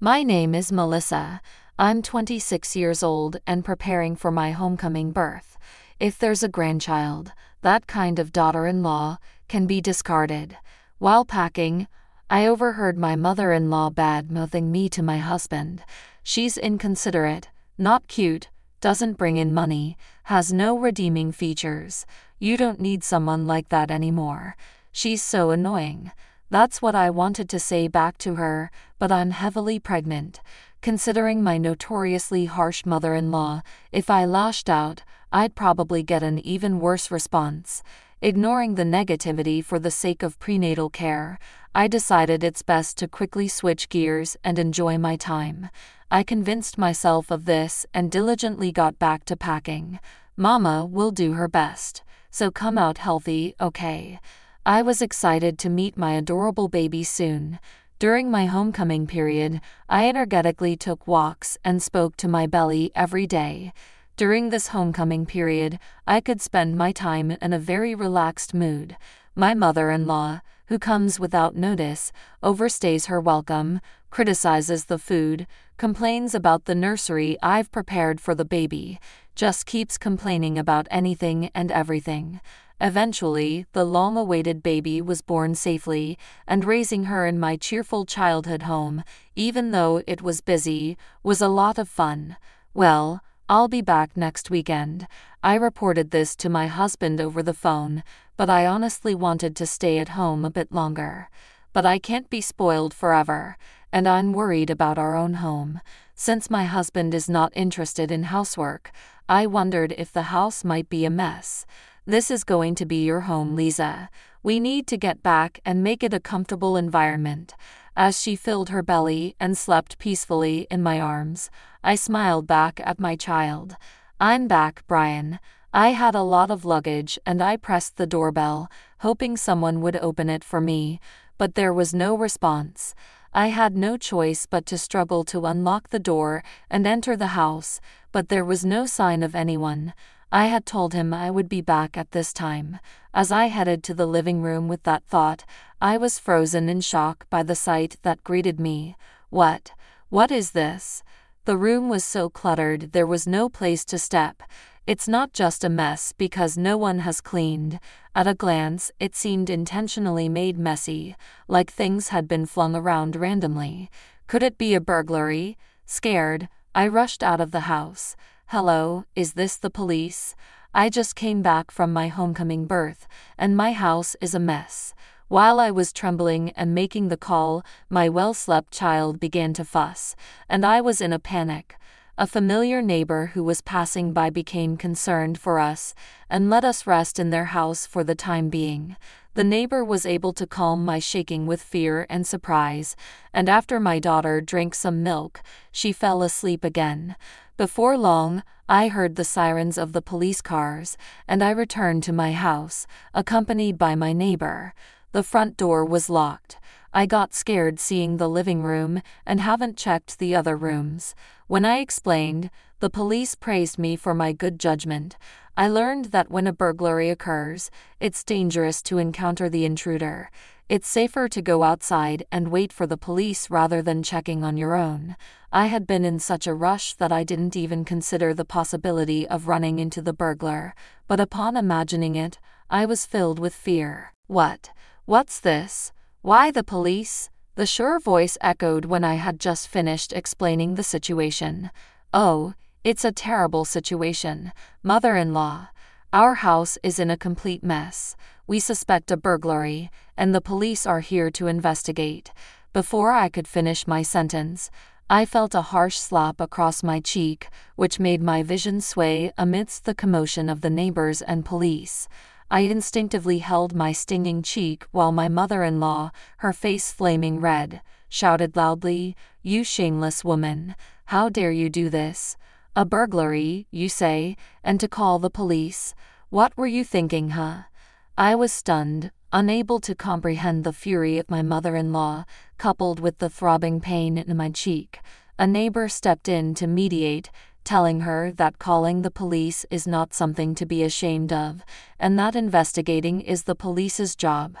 My name is Melissa. I'm 26 years old and preparing for my homecoming birth. If there's a grandchild, that kind of daughter in law can be discarded. While packing, I overheard my mother in law bad mouthing me to my husband. She's inconsiderate, not cute, doesn't bring in money, has no redeeming features. You don't need someone like that anymore. She's so annoying. That's what I wanted to say back to her, but I'm heavily pregnant. Considering my notoriously harsh mother in law, if I lashed out, I'd probably get an even worse response. Ignoring the negativity for the sake of prenatal care, I decided it's best to quickly switch gears and enjoy my time. I convinced myself of this and diligently got back to packing. Mama will do her best. So come out healthy, okay? I was excited to meet my adorable baby soon. During my homecoming period, I energetically took walks and spoke to my belly every day. During this homecoming period, I could spend my time in a very relaxed mood. My mother in law, who comes without notice, overstays her welcome, criticizes the food, complains about the nursery I've prepared for the baby, just keeps complaining about anything and everything. Eventually, the long awaited baby was born safely, and raising her in my cheerful childhood home, even though it was busy, was a lot of fun. Well, I'll be back next weekend. I reported this to my husband over the phone, but I honestly wanted to stay at home a bit longer. But I can't be spoiled forever, and I'm worried about our own home. Since my husband is not interested in housework, I wondered if the house might be a mess. This is going to be your home, Lisa. We need to get back and make it a comfortable environment. As she filled her belly and slept peacefully in my arms, I smiled back at my child. I'm back, Brian. I had a lot of luggage and I pressed the doorbell, hoping someone would open it for me, but there was no response. I had no choice but to struggle to unlock the door and enter the house, but there was no sign of anyone. I had told him I would be back at this time. As I headed to the living room with that thought, I was frozen in shock by the sight that greeted me. What? What is this? The room was so cluttered there was no place to step. It's not just a mess because no one has cleaned. At a glance, it seemed intentionally made messy, like things had been flung around randomly. Could it be a burglary? Scared, I rushed out of the house. Hello, is this the police? I just came back from my homecoming birth, and my house is a mess. While I was trembling and making the call, my well slept child began to fuss, and I was in a panic. A familiar neighbor who was passing by became concerned for us and let us rest in their house for the time being. The neighbor was able to calm my shaking with fear and surprise, and after my daughter drank some milk, she fell asleep again. Before long, I heard the sirens of the police cars, and I returned to my house, accompanied by my neighbor. The front door was locked. I got scared seeing the living room and haven't checked the other rooms. When I explained, the police praised me for my good judgment. I learned that when a burglary occurs, it's dangerous to encounter the intruder. It's safer to go outside and wait for the police rather than checking on your own. I had been in such a rush that I didn't even consider the possibility of running into the burglar, but upon imagining it, I was filled with fear. What? What's this? Why the police? The sure voice echoed when I had just finished explaining the situation. Oh, it's a terrible situation. Mother in law. Our house is in a complete mess. We suspect a burglary, and the police are here to investigate. Before I could finish my sentence, I felt a harsh slap across my cheek, which made my vision sway amidst the commotion of the neighbors and police. I instinctively held my stinging cheek while my mother in law, her face flaming red, shouted loudly, You shameless woman! How dare you do this? A burglary, you say, and to call the police? What were you thinking, huh? I was stunned, unable to comprehend the fury of my mother in law, coupled with the throbbing pain in my cheek. A neighbor stepped in to mediate, telling her that calling the police is not something to be ashamed of, and that investigating is the police's job.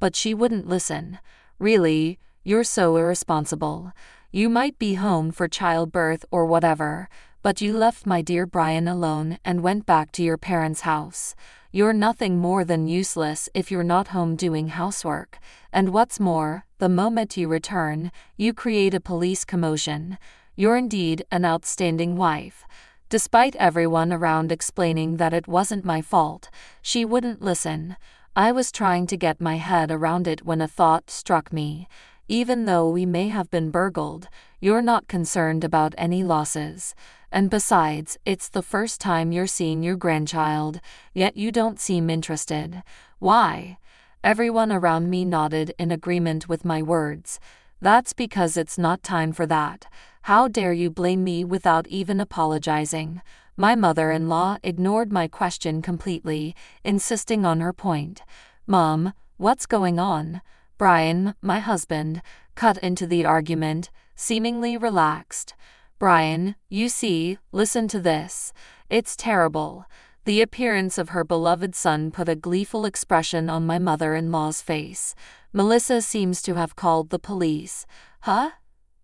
But she wouldn't listen. Really, you're so irresponsible. You might be home for childbirth or whatever, but you left my dear Brian alone and went back to your parents' house. You're nothing more than useless if you're not home doing housework. And what's more, the moment you return, you create a police commotion. You're indeed an outstanding wife. Despite everyone around explaining that it wasn't my fault, she wouldn't listen. I was trying to get my head around it when a thought struck me. Even though we may have been burgled, you're not concerned about any losses. And besides, it's the first time you're seeing your grandchild, yet you don't seem interested. Why? Everyone around me nodded in agreement with my words. That's because it's not time for that. How dare you blame me without even apologizing? My mother in law ignored my question completely, insisting on her point. Mom, what's going on? Brian, my husband, cut into the argument, seemingly relaxed. Brian, you see, listen to this. It's terrible. The appearance of her beloved son put a gleeful expression on my mother in law's face. Melissa seems to have called the police. Huh?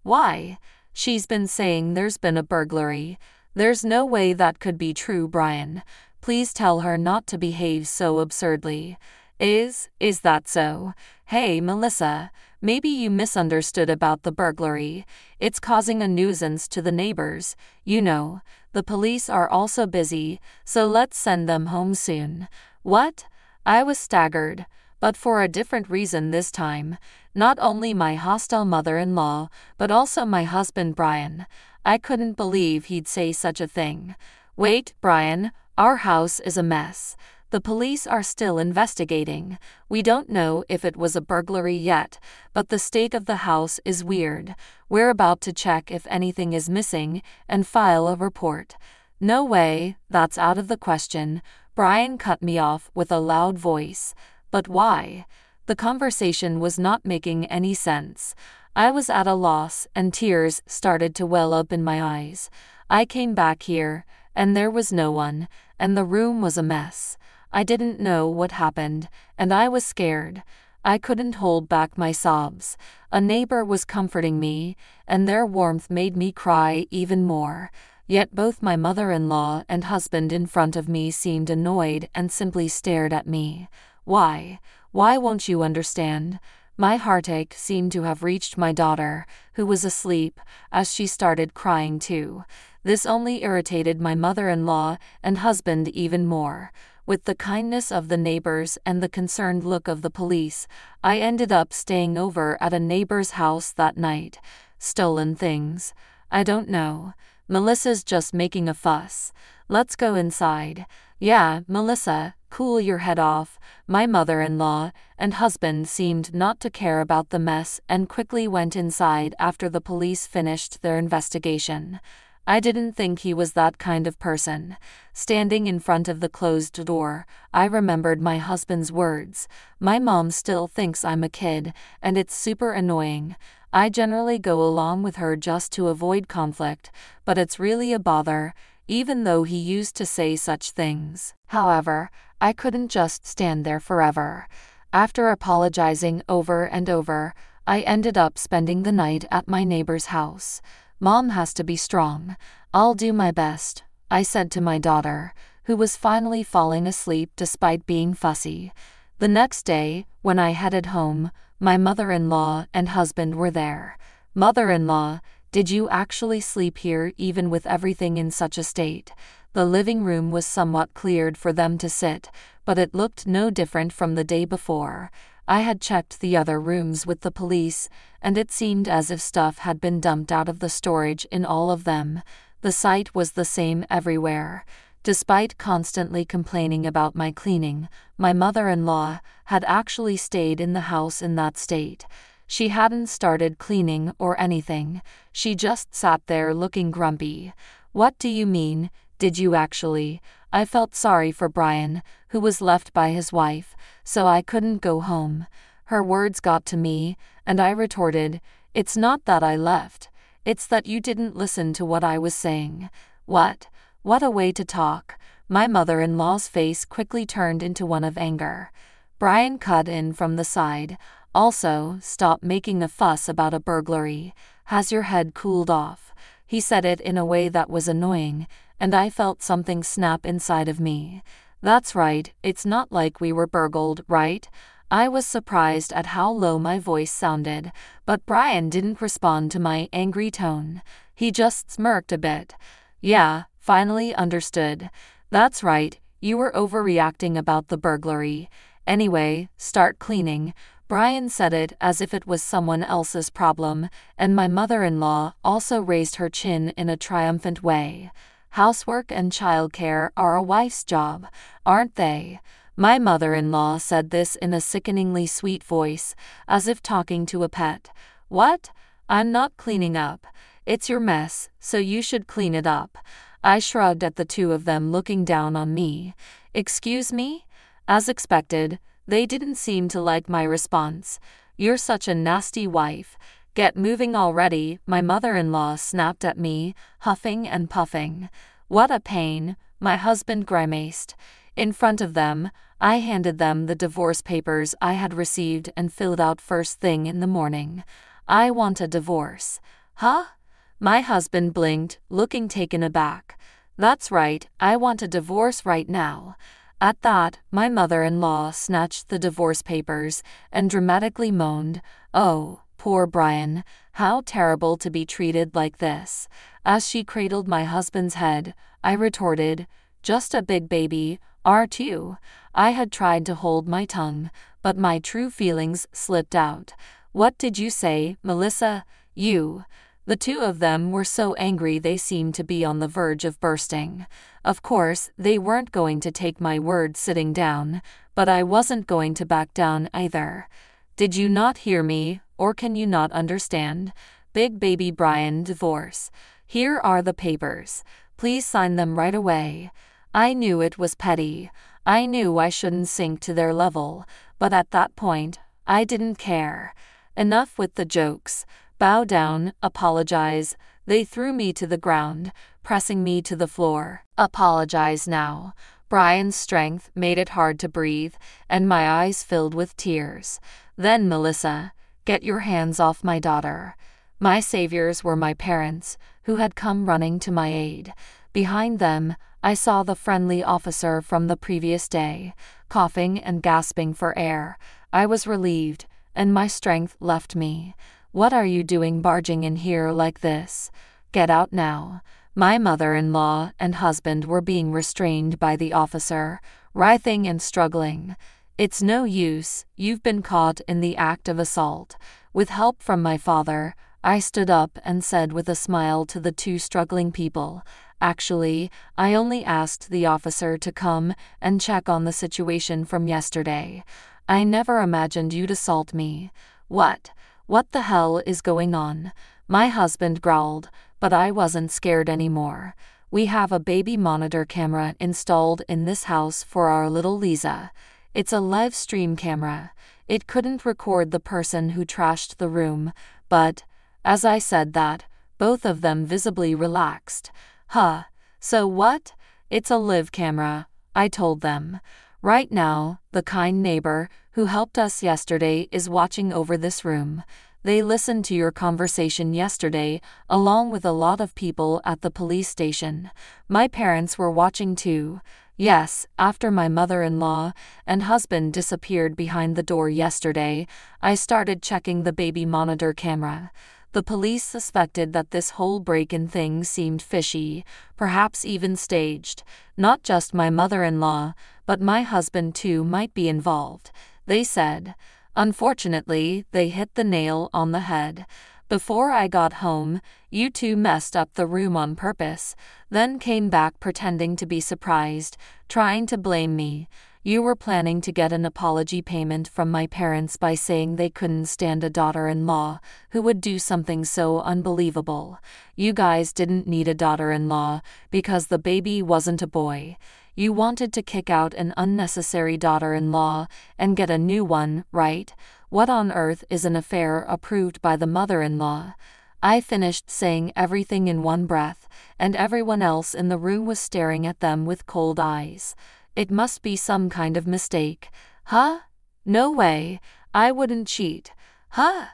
Why? She's been saying there's been a burglary. There's no way that could be true, Brian. Please tell her not to behave so absurdly. Is, is that so? Hey, Melissa, maybe you misunderstood about the burglary. It's causing a nuisance to the neighbors. You know, the police are also busy, so let's send them home soon. What? I was staggered, but for a different reason this time. Not only my hostile mother in law, but also my husband Brian. I couldn't believe he'd say such a thing. Wait, Brian, our house is a mess. The police are still investigating. We don't know if it was a burglary yet, but the state of the house is weird. We're about to check if anything is missing and file a report. No way, that's out of the question. Brian cut me off with a loud voice. But why? The conversation was not making any sense. I was at a loss, and tears started to well up in my eyes. I came back here, and there was no one, and the room was a mess. I didn't know what happened, and I was scared. I couldn't hold back my sobs. A neighbor was comforting me, and their warmth made me cry even more. Yet both my mother in law and husband in front of me seemed annoyed and simply stared at me. Why? Why won't you understand? My heartache seemed to have reached my daughter, who was asleep, as she started crying too. This only irritated my mother in law and husband even more. With the kindness of the neighbors and the concerned look of the police, I ended up staying over at a neighbor's house that night. Stolen things. I don't know. Melissa's just making a fuss. Let's go inside. Yeah, Melissa, cool your head off. My mother in law and husband seemed not to care about the mess and quickly went inside after the police finished their investigation. I didn't think he was that kind of person. Standing in front of the closed door, I remembered my husband's words. My mom still thinks I'm a kid, and it's super annoying. I generally go along with her just to avoid conflict, but it's really a bother, even though he used to say such things. However, I couldn't just stand there forever. After apologizing over and over, I ended up spending the night at my neighbor's house. Mom has to be strong. I'll do my best, I said to my daughter, who was finally falling asleep despite being fussy. The next day, when I headed home, my mother in law and husband were there. Mother in law, did you actually sleep here even with everything in such a state? The living room was somewhat cleared for them to sit, but it looked no different from the day before. I had checked the other rooms with the police, and it seemed as if stuff had been dumped out of the storage in all of them. The sight was the same everywhere. Despite constantly complaining about my cleaning, my mother in law had actually stayed in the house in that state. She hadn't started cleaning or anything, she just sat there looking grumpy. What do you mean, did you actually? I felt sorry for Brian, who was left by his wife, so I couldn't go home. Her words got to me, and I retorted, It's not that I left. It's that you didn't listen to what I was saying. What? What a way to talk. My mother in law's face quickly turned into one of anger. Brian cut in from the side. Also, stop making a fuss about a burglary. Has your head cooled off? He said it in a way that was annoying, and I felt something snap inside of me. That's right, it's not like we were burgled, right? I was surprised at how low my voice sounded, but Brian didn't respond to my angry tone. He just smirked a bit. Yeah, finally understood. That's right, you were overreacting about the burglary. Anyway, start cleaning. Brian said it as if it was someone else's problem, and my mother in law also raised her chin in a triumphant way. Housework and childcare are a wife's job, aren't they? My mother in law said this in a sickeningly sweet voice, as if talking to a pet. What? I'm not cleaning up. It's your mess, so you should clean it up. I shrugged at the two of them looking down on me. Excuse me? As expected, they didn't seem to like my response. You're such a nasty wife. Get moving already, my mother in law snapped at me, huffing and puffing. What a pain, my husband grimaced. In front of them, I handed them the divorce papers I had received and filled out first thing in the morning. I want a divorce. Huh? My husband blinked, looking taken aback. That's right, I want a divorce right now. At that, my mother in law snatched the divorce papers and dramatically moaned, Oh, Poor Brian, how terrible to be treated like this. As she cradled my husband's head, I retorted, Just a big baby, aren't you? I had tried to hold my tongue, but my true feelings slipped out. What did you say, Melissa? You. The two of them were so angry they seemed to be on the verge of bursting. Of course, they weren't going to take my word sitting down, but I wasn't going to back down either. Did you not hear me, or can you not understand? Big baby Brian divorce. Here are the papers. Please sign them right away. I knew it was petty. I knew I shouldn't sink to their level, but at that point, I didn't care. Enough with the jokes. Bow down, apologize. They threw me to the ground, pressing me to the floor. Apologize now. Brian's strength made it hard to breathe, and my eyes filled with tears. Then, Melissa, get your hands off my daughter. My saviors were my parents, who had come running to my aid. Behind them, I saw the friendly officer from the previous day, coughing and gasping for air. I was relieved, and my strength left me. What are you doing barging in here like this? Get out now. My mother in law and husband were being restrained by the officer, writhing and struggling. It's no use, you've been caught in the act of assault. With help from my father, I stood up and said with a smile to the two struggling people, Actually, I only asked the officer to come and check on the situation from yesterday. I never imagined you'd assault me. What? What the hell is going on? My husband growled, but I wasn't scared anymore. We have a baby monitor camera installed in this house for our little Lisa. It's a live stream camera. It couldn't record the person who trashed the room, but, as I said that, both of them visibly relaxed. Huh, so what? It's a live camera, I told them. Right now, the kind neighbor who helped us yesterday is watching over this room. They listened to your conversation yesterday, along with a lot of people at the police station. My parents were watching too. Yes, after my mother in law and husband disappeared behind the door yesterday, I started checking the baby monitor camera. The police suspected that this whole break in thing seemed fishy, perhaps even staged. Not just my mother in law, but my husband too might be involved. They said, Unfortunately, they hit the nail on the head. Before I got home, you two messed up the room on purpose, then came back pretending to be surprised, trying to blame me. You were planning to get an apology payment from my parents by saying they couldn't stand a daughter in law who would do something so unbelievable. You guys didn't need a daughter in law because the baby wasn't a boy. You wanted to kick out an unnecessary daughter in law and get a new one, right? What on earth is an affair approved by the mother in law? I finished saying everything in one breath, and everyone else in the room was staring at them with cold eyes. It must be some kind of mistake. Huh? No way. I wouldn't cheat. Huh?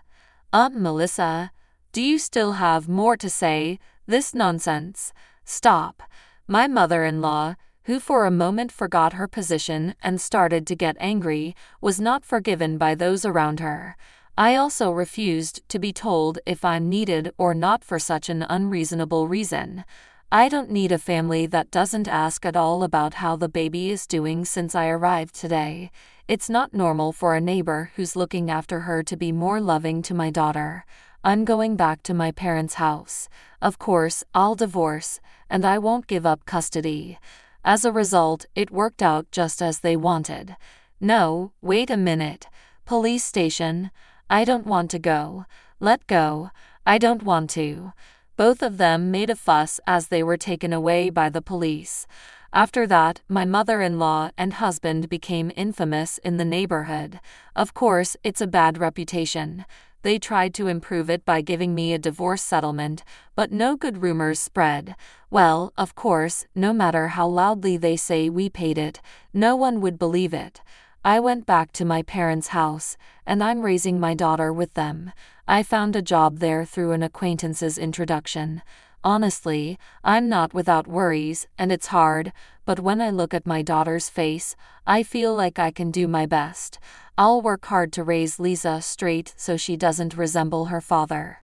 Um, Melissa. Do you still have more to say? This nonsense. Stop. My mother in law, who for a moment forgot her position and started to get angry, was not forgiven by those around her. I also refused to be told if I'm needed or not for such an unreasonable reason. I don't need a family that doesn't ask at all about how the baby is doing since I arrived today. It's not normal for a neighbor who's looking after her to be more loving to my daughter. I'm going back to my parents' house. Of course, I'll divorce, and I won't give up custody. As a result, it worked out just as they wanted. No, wait a minute. Police station. I don't want to go. Let go. I don't want to. Both of them made a fuss as they were taken away by the police. After that, my mother in law and husband became infamous in the neighborhood. Of course, it's a bad reputation. They tried to improve it by giving me a divorce settlement, but no good rumors spread. Well, of course, no matter how loudly they say we paid it, no one would believe it. I went back to my parents' house, and I'm raising my daughter with them. I found a job there through an acquaintance's introduction. Honestly, I'm not without worries, and it's hard, but when I look at my daughter's face, I feel like I can do my best. I'll work hard to raise Lisa straight so she doesn't resemble her father.